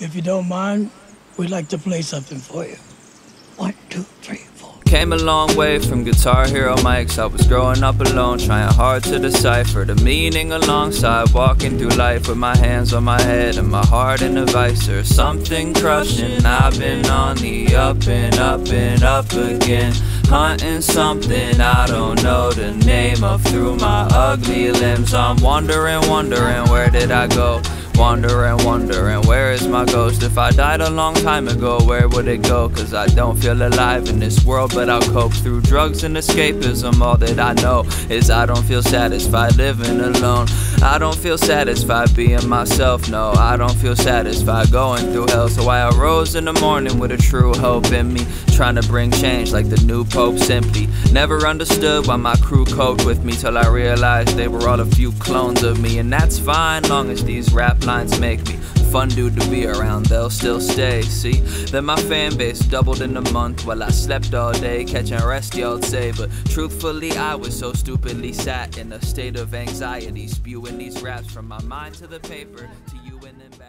If you don't mind, we'd like to play something for you. One, two, three, four. Came a long way from Guitar Hero mics. I was growing up alone, trying hard to decipher the meaning alongside walking through life with my hands on my head and my heart in a visor. Something crushing. I've been on the up and up and up again. Hunting something I don't know the name of through my ugly limbs. I'm wondering, wondering, where did I go? Wondering, wondering, where is my ghost? If I died a long time ago, where would it go? Cause I don't feel alive in this world, but I'll cope through drugs and escapism. All that I know is I don't feel satisfied living alone. I don't feel satisfied being myself, no. I don't feel satisfied going through hell. So I arose in the morning with a true hope in me. Trying to bring change like the new Pope simply. Never understood why my crew coped with me till I realized they were all a few clones of me. And that's fine, long as these rap lines make me fun dude to be around, they'll still stay. See, then my fan base doubled in a month while I slept all day, catching rest, y'all say. But truthfully, I was so stupidly sat in a state of anxiety, spewing these raps from my mind to the paper to you and then.